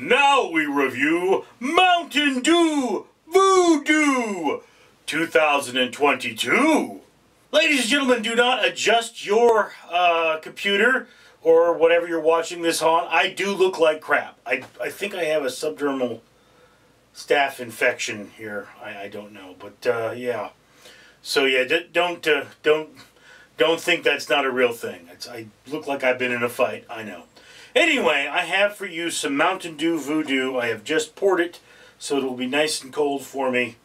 Now we review Mountain Dew Voodew 2022. Ladies and gentlemen, do not adjust your uh, computer or whatever you're watching this on. I do look like crap. I, I think I have a subdermal staph infection here. I, I don't know, but uh, yeah. So yeah, don't uh, don't don't think that's not a real thing. It's, I look like I've been in a fight. I know. Anyway, I have for you some Mountain Dew Voodew. I have just poured it, so it will be nice and cold for me.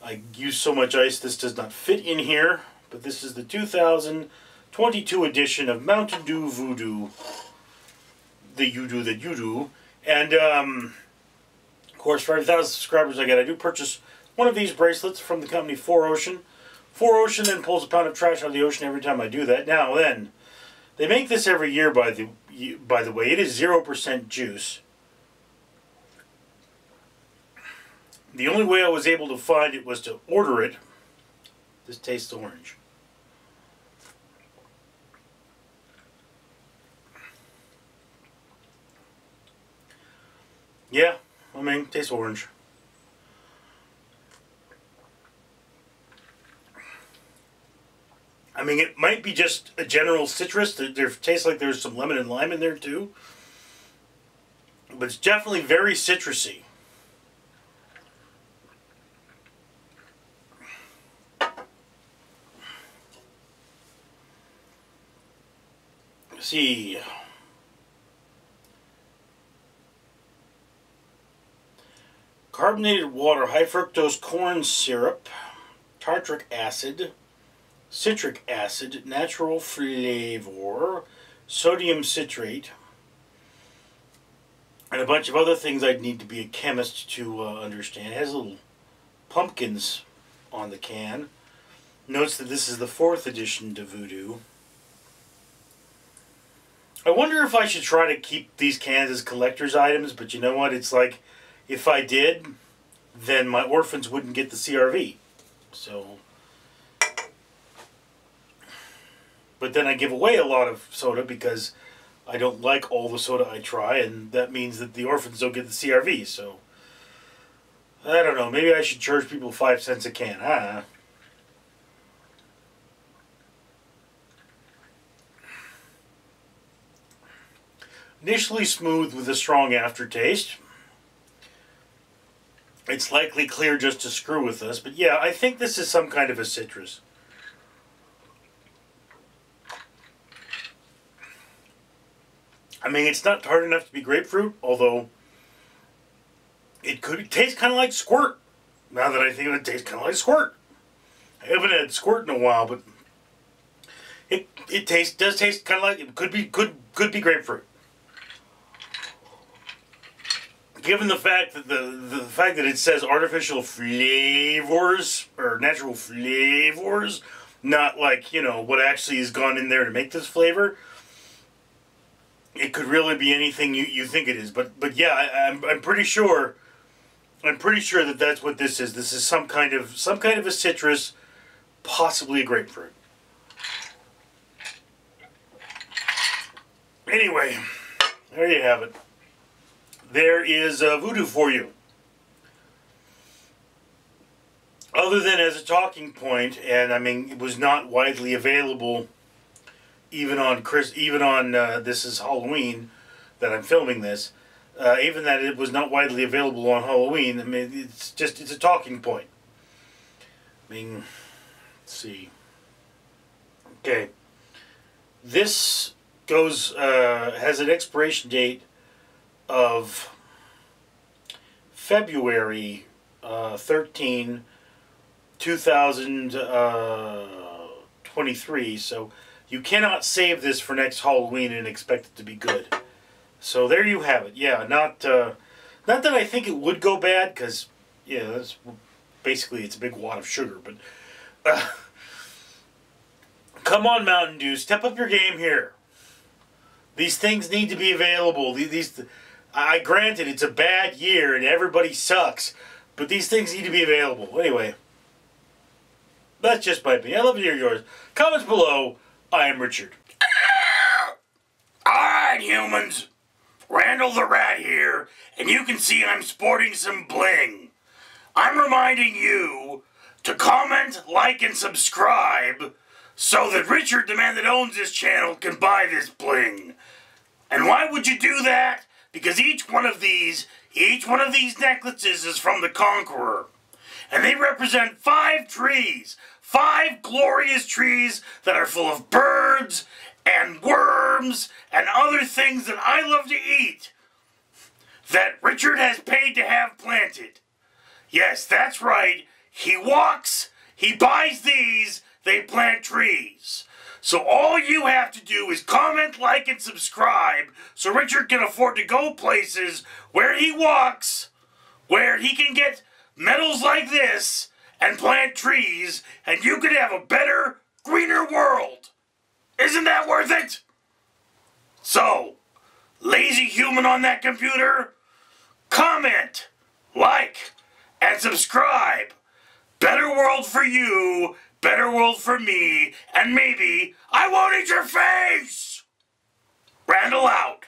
I use so much ice this does not fit in here, but this is the 2022 edition of Mountain Dew Voodew. The you do that you do. And, um, of course, for every thousand subscribers I get, I do purchase one of these bracelets from the company 4Ocean. 4Ocean then pulls a pound of trash out of the ocean every time I do that. Now then, they make this every year by the by the way. It is 0% juice. The only way I was able to find it was to order it. This tastes orange. Yeah, I mean, tastes orange. I mean, it might be just a general citrus. There tastes like there's some lemon and lime in there too. But it's definitely very citrusy. Let's see. Carbonated water, high fructose corn syrup, tartric acid, citric acid, natural flavor, sodium citrate, and a bunch of other things I'd need to be a chemist to uh, understand. It has little pumpkins on the can. Notes that this is the fourth edition to Voodew. I wonder if I should try to keep these cans as collector's items, but you know what? It's like, if I did, then my orphans wouldn't get the CRV. So, But then I give away a lot of soda because I don't like all the soda I try, and that means that the orphans don't get the CRV. So I don't know. Maybe I should charge people five cents a can. Ah. Initially smooth with a strong aftertaste. It's likely clear just to screw with us, but yeah, I think this is some kind of a citrus. I mean, it's not hard enough to be grapefruit, although it could taste kind of like squirt. Now that I think of it, it tastes kind of like squirt. I haven't had squirt in a while, but it it tastes does taste kind of like it could be could could be grapefruit. Given the fact that the the fact that it says artificial flavors or natural flavors, not like you know what actually has gone in there to make this flavor it could really be anything you, you think it is. But but yeah, I, I'm I'm pretty sure. I'm pretty sure that that's what this is. This is some kind of some kind of a citrus, possibly a grapefruit. Anyway, there you have it. There is uh, Voodew for you. Other than as a talking point, and I mean, it was not widely available even on Chris, even on uh, this is Halloween that I'm filming this. Uh, even that it was not widely available on Halloween. I mean, it's just it's a talking point. I mean, see. Okay, this goes uh, has an expiration date of February uh, 13, 2023. Uh, so you cannot save this for next Halloween and expect it to be good. So there you have it. Yeah, not uh, not that I think it would go bad, because, yeah, basically it's a big wad of sugar, but... Uh, come on, Mountain Dew, step up your game here. These things need to be available. These, these I granted it's a bad year and everybody sucks, but these things need to be available. Anyway, that's just my opinion. I love to hear yours. Comments below. I am Richard. Alright, humans. Randall the Rat here, and you can see I'm sporting some bling. I'm reminding you to comment, like, and subscribe so that Richard, the man that owns this channel, can buy this bling. And why would you do that? Because each one of these, each one of these necklaces is from the Conqueror. And they represent five trees, five glorious trees that are full of birds and worms and other things that I love to eat that Richard has paid to have planted. Yes, that's right. He walks, he buys these, they plant trees. So all you have to do is comment, like, and subscribe so Richard can afford to go places where he walks, where he can get medals like this and plant trees, and you could have a better, greener world. Isn't that worth it? So, lazy human on that computer, comment, like, and subscribe. Better world for you, better world for me, and maybe I won't eat your face! Randall out.